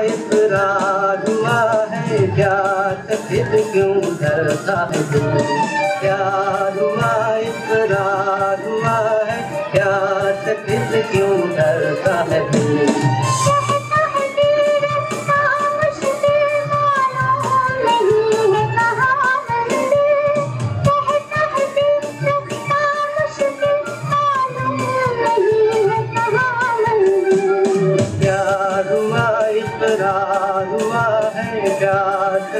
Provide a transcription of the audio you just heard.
इकरार हुआ है क्यों? डरता है दिल प्यार हुआ हुआ है? प्यार फिर क्यों जात